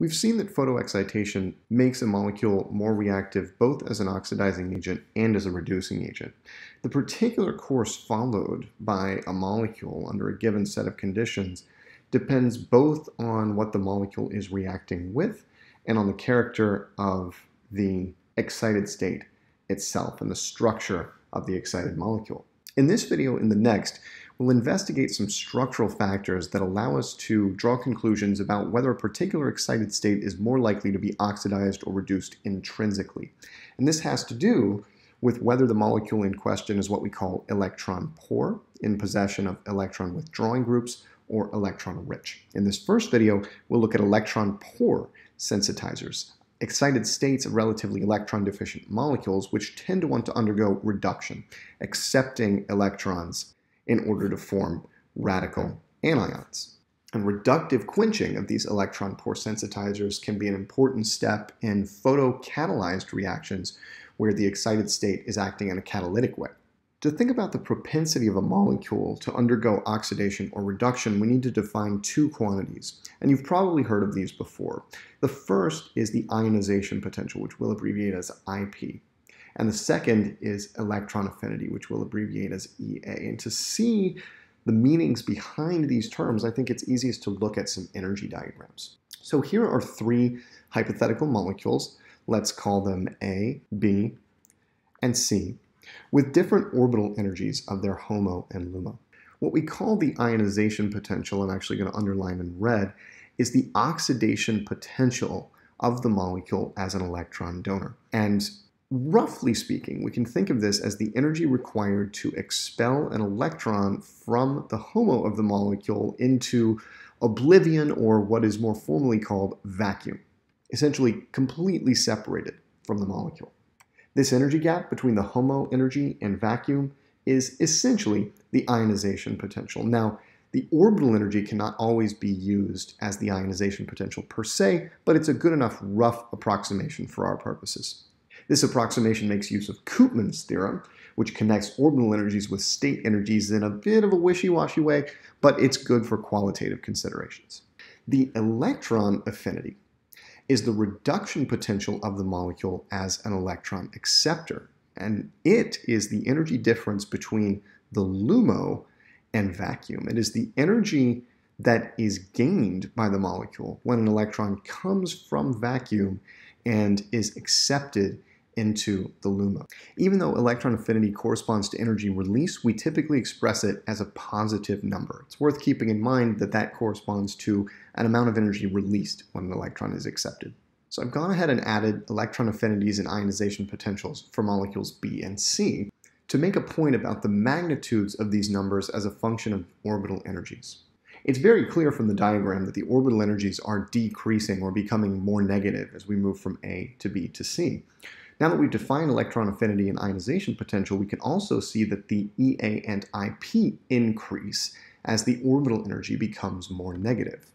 We've seen that photoexcitation makes a molecule more reactive both as an oxidizing agent and as a reducing agent. The particular course followed by a molecule under a given set of conditions depends both on what the molecule is reacting with and on the character of the excited state itself and the structure of the excited molecule. In this video and the next, we'll investigate some structural factors that allow us to draw conclusions about whether a particular excited state is more likely to be oxidized or reduced intrinsically. And this has to do with whether the molecule in question is what we call electron poor, in possession of electron withdrawing groups, or electron rich. In this first video, we'll look at electron poor sensitizers, excited states of relatively electron deficient molecules which tend to want to undergo reduction, accepting electrons in order to form radical anions. And reductive quenching of these electron poor sensitizers can be an important step in photocatalyzed reactions where the excited state is acting in a catalytic way. To think about the propensity of a molecule to undergo oxidation or reduction, we need to define two quantities, and you've probably heard of these before. The first is the ionization potential, which we'll abbreviate as IP. And the second is electron affinity, which we'll abbreviate as EA. And to see the meanings behind these terms, I think it's easiest to look at some energy diagrams. So here are three hypothetical molecules. Let's call them A, B, and C, with different orbital energies of their HOMO and LUMO. What we call the ionization potential, I'm actually going to underline in red, is the oxidation potential of the molecule as an electron donor. And Roughly speaking, we can think of this as the energy required to expel an electron from the HOMO of the molecule into oblivion or what is more formally called vacuum, essentially completely separated from the molecule. This energy gap between the HOMO energy and vacuum is essentially the ionization potential. Now, the orbital energy cannot always be used as the ionization potential per se, but it's a good enough rough approximation for our purposes. This approximation makes use of Koopmans' theorem, which connects orbital energies with state energies in a bit of a wishy-washy way, but it's good for qualitative considerations. The electron affinity is the reduction potential of the molecule as an electron acceptor, and it is the energy difference between the LUMO and vacuum. It is the energy that is gained by the molecule when an electron comes from vacuum and is accepted into the LUMO. Even though electron affinity corresponds to energy release, we typically express it as a positive number. It's worth keeping in mind that that corresponds to an amount of energy released when an electron is accepted. So I've gone ahead and added electron affinities and ionization potentials for molecules B and C to make a point about the magnitudes of these numbers as a function of orbital energies. It's very clear from the diagram that the orbital energies are decreasing or becoming more negative as we move from A to B to C. Now that we've defined electron affinity and ionization potential, we can also see that the EA and IP increase as the orbital energy becomes more negative.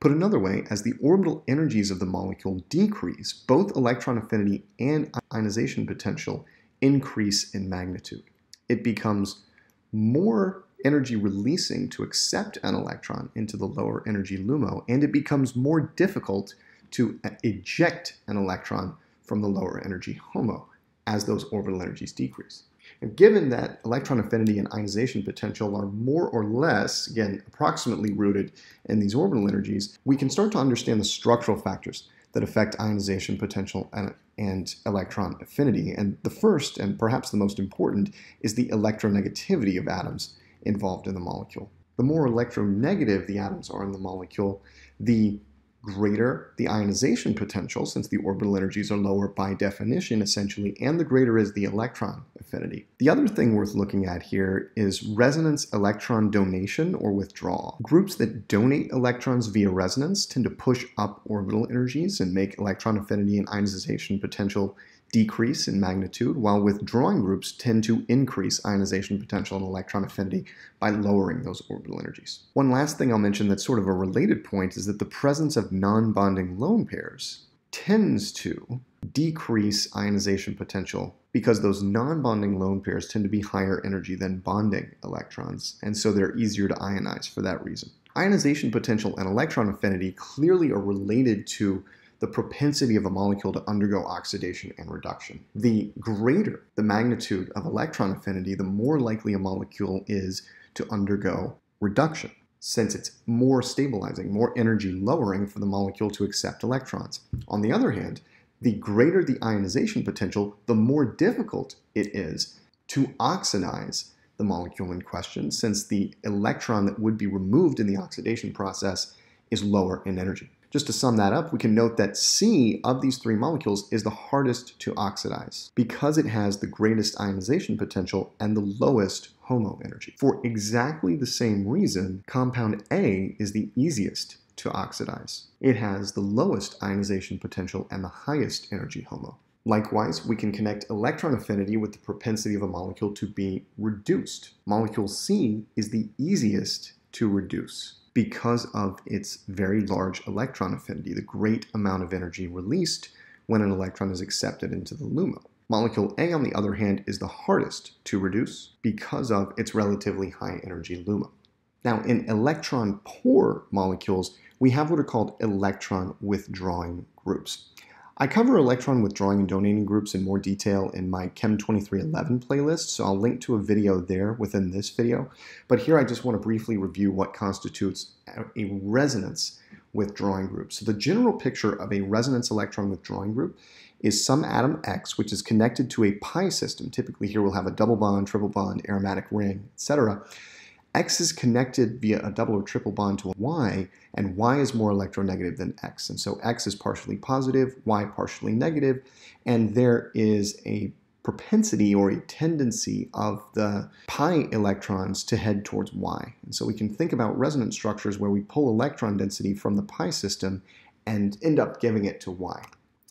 Put another way, as the orbital energies of the molecule decrease, both electron affinity and ionization potential increase in magnitude. It becomes more energy releasing to accept an electron into the lower energy LUMO, and it becomes more difficult to eject an electron from the lower energy HOMO as those orbital energies decrease. And given that electron affinity and ionization potential are more or less, again, approximately rooted in these orbital energies, we can start to understand the structural factors that affect ionization potential and, and electron affinity. And the first, and perhaps the most important, is the electronegativity of atoms involved in the molecule. The more electronegative the atoms are in the molecule, the greater the ionization potential, since the orbital energies are lower by definition, essentially, and the greater is the electron affinity. The other thing worth looking at here is resonance electron donation or withdrawal. Groups that donate electrons via resonance tend to push up orbital energies and make electron affinity and ionization potential decrease in magnitude, while withdrawing groups tend to increase ionization potential and electron affinity by lowering those orbital energies. One last thing I'll mention that's sort of a related point is that the presence of non-bonding lone pairs tends to decrease ionization potential because those non-bonding lone pairs tend to be higher energy than bonding electrons, and so they're easier to ionize for that reason. Ionization potential and electron affinity clearly are related to the propensity of a molecule to undergo oxidation and reduction. The greater the magnitude of electron affinity, the more likely a molecule is to undergo reduction, since it's more stabilizing, more energy lowering for the molecule to accept electrons. On the other hand, the greater the ionization potential, the more difficult it is to oxidize the molecule in question, since the electron that would be removed in the oxidation process is lower in energy. Just to sum that up, we can note that C of these three molecules is the hardest to oxidize because it has the greatest ionization potential and the lowest HOMO energy. For exactly the same reason, compound A is the easiest to oxidize. It has the lowest ionization potential and the highest energy HOMO. Likewise, we can connect electron affinity with the propensity of a molecule to be reduced. Molecule C is the easiest to reduce because of its very large electron affinity, the great amount of energy released when an electron is accepted into the LUMO. Molecule A, on the other hand, is the hardest to reduce because of its relatively high energy LUMO. Now, in electron poor molecules, we have what are called electron withdrawing groups. I cover electron withdrawing and donating groups in more detail in my Chem 2311 playlist, so I'll link to a video there within this video. But here I just want to briefly review what constitutes a resonance withdrawing group. So the general picture of a resonance electron withdrawing group is some atom X which is connected to a pi system. Typically here we'll have a double bond, triple bond, aromatic ring, etc. X is connected via a double or triple bond to a Y, and Y is more electronegative than X. And so X is partially positive, Y partially negative, and there is a propensity or a tendency of the pi electrons to head towards Y. And so we can think about resonance structures where we pull electron density from the pi system and end up giving it to Y.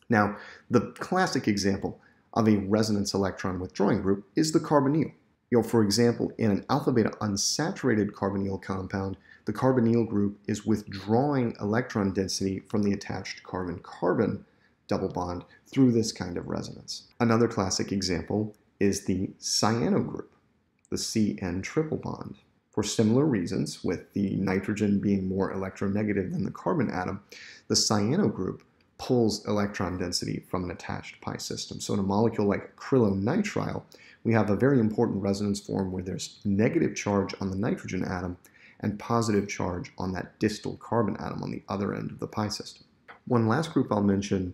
Now, the classic example of a resonance electron withdrawing group is the carbonyl. You know, for example, in an alpha beta unsaturated carbonyl compound, the carbonyl group is withdrawing electron density from the attached carbon-carbon double bond through this kind of resonance. Another classic example is the cyano group, the CN triple bond. For similar reasons, with the nitrogen being more electronegative than the carbon atom, the cyano group pulls electron density from an attached pi system. So in a molecule like acrylonitrile, we have a very important resonance form where there's negative charge on the nitrogen atom and positive charge on that distal carbon atom on the other end of the pi system. One last group I'll mention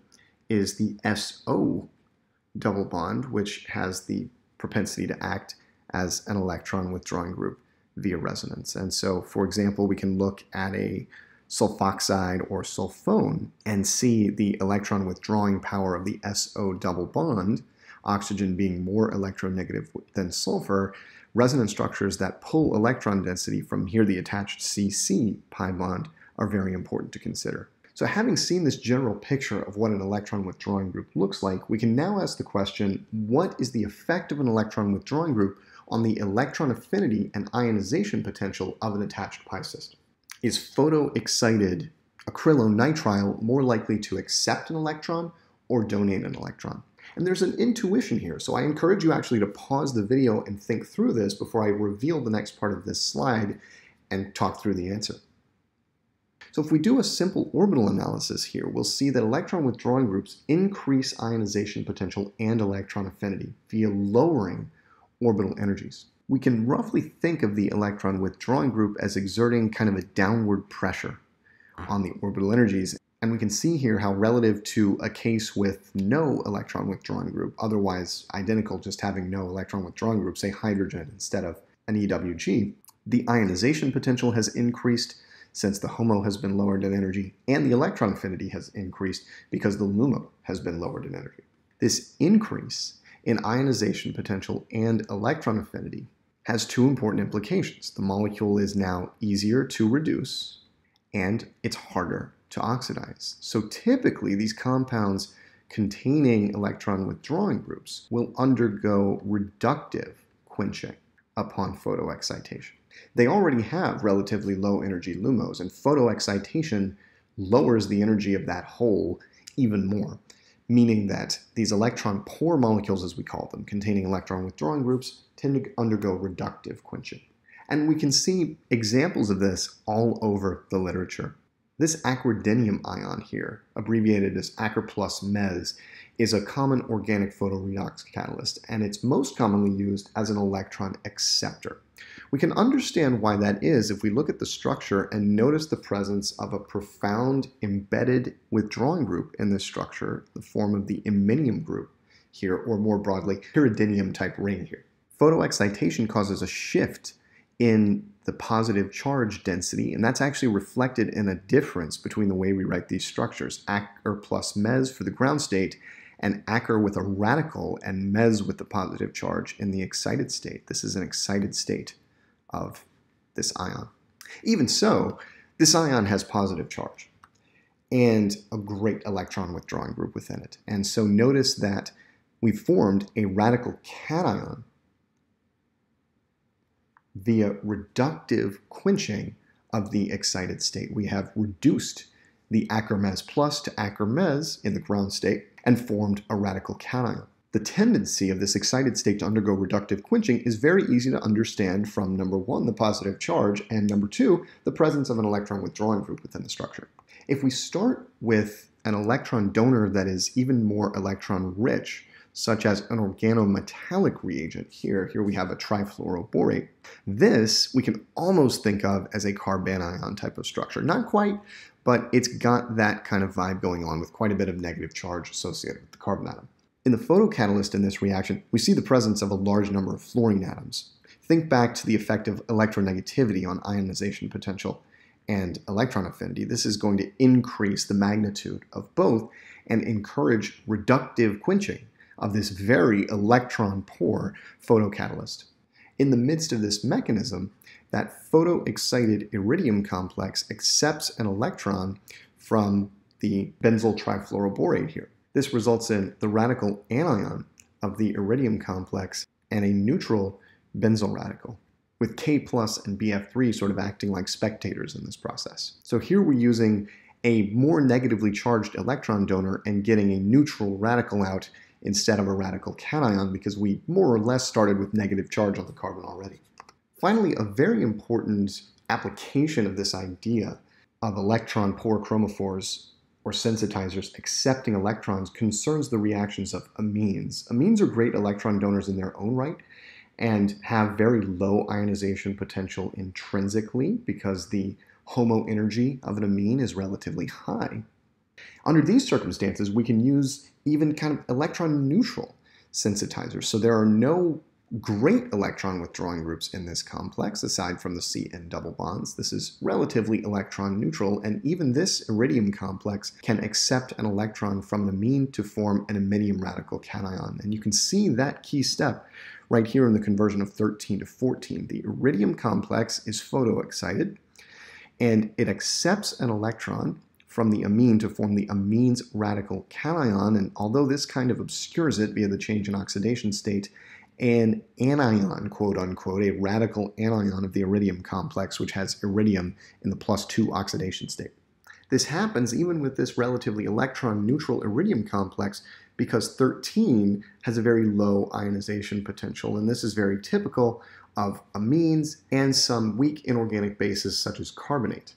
is the SO double bond, which has the propensity to act as an electron withdrawing group via resonance. And so, for example, we can look at a sulfoxide or sulfone and see the electron withdrawing power of the SO double bond oxygen being more electronegative than sulfur, resonance structures that pull electron density from here the attached CC pi bond are very important to consider. So having seen this general picture of what an electron withdrawing group looks like, we can now ask the question, what is the effect of an electron withdrawing group on the electron affinity and ionization potential of an attached pi system? Is photoexcited acrylonitrile more likely to accept an electron or donate an electron? And there's an intuition here, so I encourage you actually to pause the video and think through this before I reveal the next part of this slide and talk through the answer. So if we do a simple orbital analysis here, we'll see that electron withdrawing groups increase ionization potential and electron affinity via lowering orbital energies. We can roughly think of the electron withdrawing group as exerting kind of a downward pressure on the orbital energies and we can see here how relative to a case with no electron withdrawing group, otherwise identical just having no electron withdrawing group, say hydrogen instead of an EWG, the ionization potential has increased since the HOMO has been lowered in energy and the electron affinity has increased because the LUMO has been lowered in energy. This increase in ionization potential and electron affinity has two important implications. The molecule is now easier to reduce and it's harder to oxidize. So typically these compounds containing electron withdrawing groups will undergo reductive quenching upon photoexcitation. They already have relatively low energy LUMOs, and photoexcitation lowers the energy of that hole even more, meaning that these electron poor molecules, as we call them, containing electron withdrawing groups, tend to undergo reductive quenching. And we can see examples of this all over the literature. This acridinium ion here, abbreviated as Acr plus Mes, is a common organic photoredox catalyst, and it's most commonly used as an electron acceptor. We can understand why that is if we look at the structure and notice the presence of a profound embedded withdrawing group in this structure, the form of the iminium group here, or more broadly, pyridinium type ring here. Photoexcitation causes a shift in the positive charge density, and that's actually reflected in a difference between the way we write these structures. Acr plus Mes for the ground state, and Acr with a radical and Mes with the positive charge in the excited state. This is an excited state of this ion. Even so, this ion has positive charge and a great electron withdrawing group within it. And so notice that we formed a radical cation via reductive quenching of the excited state. We have reduced the Acr-Mes plus to Acr-Mes in the ground state and formed a radical cation. The tendency of this excited state to undergo reductive quenching is very easy to understand from number one, the positive charge, and number two, the presence of an electron withdrawing group within the structure. If we start with an electron donor that is even more electron rich, such as an organometallic reagent. Here, here we have a trifluoroborate. This we can almost think of as a carbanion type of structure. Not quite, but it's got that kind of vibe going on with quite a bit of negative charge associated with the carbon atom. In the photocatalyst in this reaction, we see the presence of a large number of fluorine atoms. Think back to the effect of electronegativity on ionization potential and electron affinity. This is going to increase the magnitude of both and encourage reductive quenching of this very electron poor photocatalyst. In the midst of this mechanism, that photoexcited iridium complex accepts an electron from the benzyl trifluoroborate here. This results in the radical anion of the iridium complex and a neutral benzyl radical, with K plus and BF3 sort of acting like spectators in this process. So here we're using a more negatively charged electron donor and getting a neutral radical out instead of a radical cation because we more or less started with negative charge on the carbon already. Finally, a very important application of this idea of electron poor chromophores or sensitizers accepting electrons concerns the reactions of amines. Amines are great electron donors in their own right and have very low ionization potential intrinsically because the HOMO energy of an amine is relatively high. Under these circumstances, we can use even kind of electron neutral sensitizers. So there are no great electron withdrawing groups in this complex aside from the CN double bonds. This is relatively electron neutral and even this iridium complex can accept an electron from an amine to form an iminium radical cation. And you can see that key step right here in the conversion of 13 to 14. The iridium complex is photoexcited and it accepts an electron from the amine to form the amines radical cation. And although this kind of obscures it via the change in oxidation state, an anion, quote unquote, a radical anion of the iridium complex, which has iridium in the plus two oxidation state. This happens even with this relatively electron neutral iridium complex because 13 has a very low ionization potential, and this is very typical of amines and some weak inorganic bases such as carbonate.